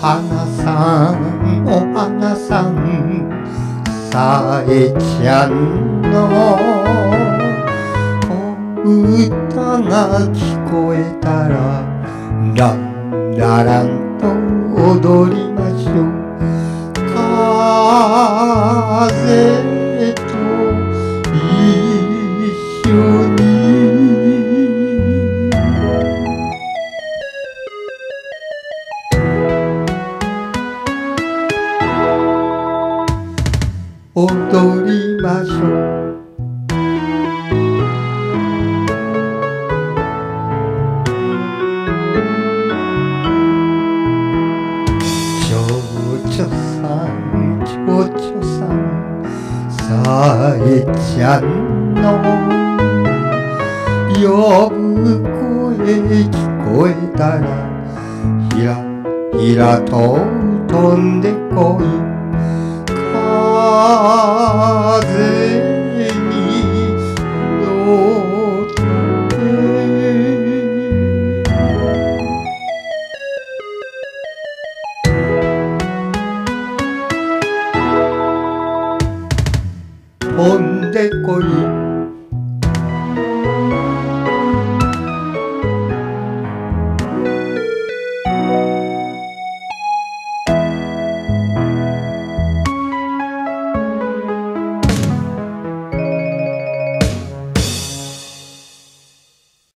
花さんお花さんさえちゃんのお歌が聞こえたらランラランと踊りましょう。踊りましょう。ちょうちょさんちょうちょさんさえちゃんの呼ぶ声聞こえたらひらひらと飛んでこい。飛んでこい。